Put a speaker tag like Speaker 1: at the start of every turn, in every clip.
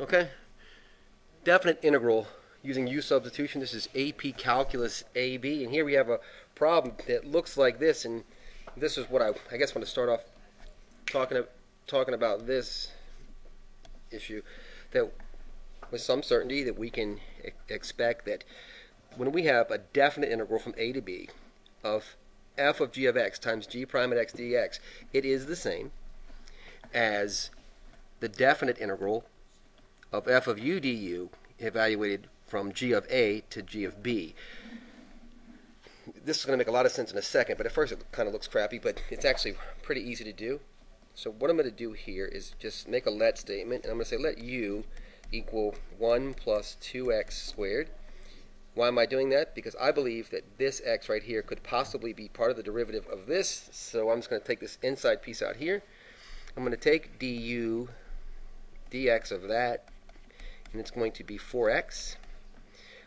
Speaker 1: Okay. Definite integral using u substitution. This is AP Calculus AB, and here we have a problem that looks like this, and this is what I, I guess, want to start off talking talking about this issue that with some certainty that we can expect that when we have a definite integral from a to b of f of g of x times g prime at x dx, it is the same as the definite integral of f of u du evaluated from g of a to g of b. This is going to make a lot of sense in a second, but at first it kind of looks crappy, but it's actually pretty easy to do. So what I'm going to do here is just make a let statement, and I'm going to say let u equal 1 plus 2x squared. Why am I doing that? Because I believe that this x right here could possibly be part of the derivative of this, so I'm just going to take this inside piece out here. I'm going to take du dx of that, and it's going to be 4x.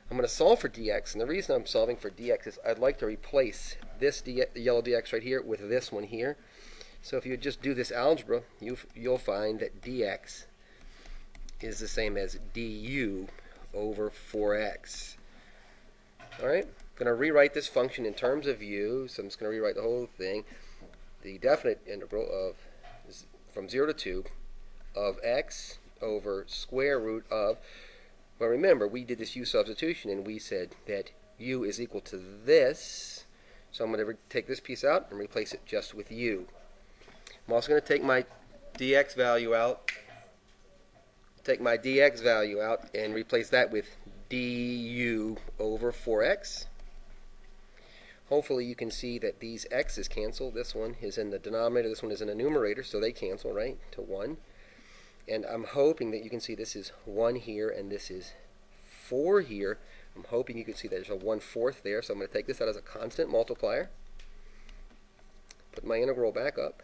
Speaker 1: I'm going to solve for dx, and the reason I'm solving for dx is I'd like to replace this yellow dx right here with this one here. So if you just do this algebra, you, you'll find that dx is the same as du over 4x. All right, I'm going to rewrite this function in terms of u, so I'm just going to rewrite the whole thing. The definite integral of from 0 to 2 of x over square root of, well remember we did this u substitution and we said that u is equal to this, so I'm going to take this piece out and replace it just with u. I'm also going to take my dx value out, take my dx value out and replace that with du over 4x. Hopefully you can see that these x's cancel. This one is in the denominator, this one is in the numerator, so they cancel, right, to 1. And I'm hoping that you can see this is 1 here and this is 4 here. I'm hoping you can see that there's a 1 fourth there, so I'm going to take this out as a constant multiplier. Put my integral back up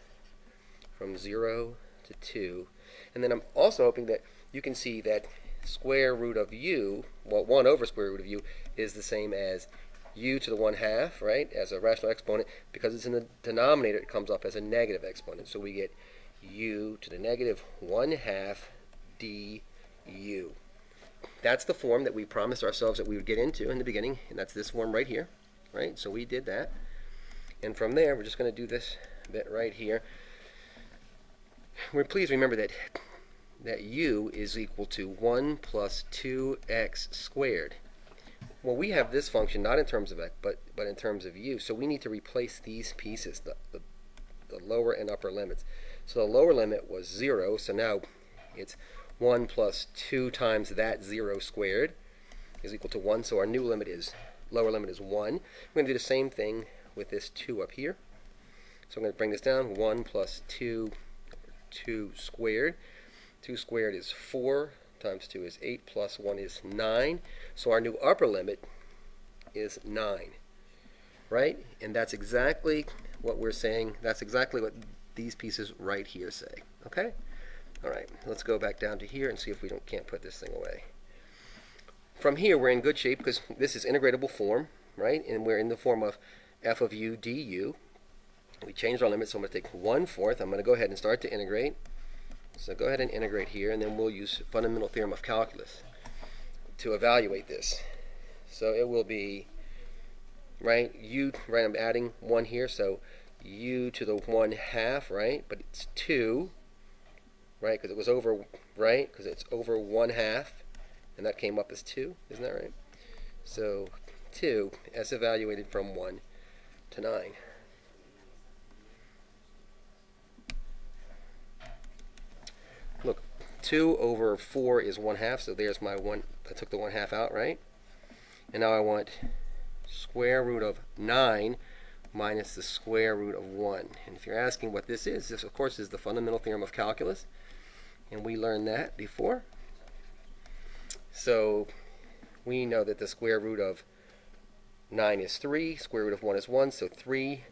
Speaker 1: from 0 to 2. And then I'm also hoping that you can see that square root of u, well, 1 over square root of u, is the same as u to the 1 half, right, as a rational exponent. Because it's in the denominator, it comes up as a negative exponent. So we get u to the negative 1 half du. That's the form that we promised ourselves that we would get into in the beginning, and that's this form right here, right? So we did that. And from there, we're just going to do this bit right here. We're please remember that that u is equal to 1 plus 2x squared. Well, we have this function not in terms of x, but, but in terms of u. So we need to replace these pieces, the, the, the lower and upper limits. So the lower limit was 0, so now it's 1 plus 2 times that 0 squared is equal to 1. So our new limit is, lower limit is 1. We're going to do the same thing with this 2 up here. So I'm going to bring this down, 1 plus 2, 2 squared. 2 squared is 4, times 2 is 8, plus 1 is 9. So our new upper limit is 9, right? And that's exactly what we're saying. That's exactly what these pieces right here say, okay? All right, let's go back down to here and see if we don't, can't put this thing away. From here, we're in good shape because this is integratable form, right? And we're in the form of f of u du. We changed our limit, so I'm going to take 1 fourth. I'm going to go ahead and start to integrate. So go ahead and integrate here, and then we'll use fundamental theorem of calculus to evaluate this. So it will be, right, u, right, I'm adding 1 here, so u to the 1 half, right, but it's 2, right, because it was over, right, because it's over 1 half, and that came up as 2, isn't that right? So 2 as evaluated from 1 to 9. Look, 2 over 4 is 1 half, so there's my 1, I took the 1 half out, right? And now I want square root of 9 minus the square root of 1. And if you're asking what this is, this of course is the fundamental theorem of calculus. And we learned that before. So we know that the square root of 9 is 3, square root of 1 is 1, so 3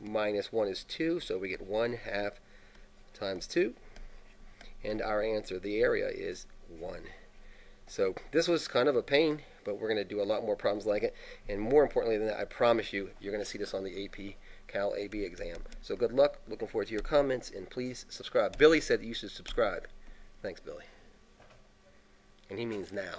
Speaker 1: minus 1 is 2, so we get 1 half times 2 and our answer, the area, is 1. So this was kind of a pain, but we're going to do a lot more problems like it. And more importantly than that, I promise you, you're going to see this on the AP Cal AB exam. So good luck. Looking forward to your comments, and please subscribe. Billy said that you should subscribe. Thanks, Billy. and he means now.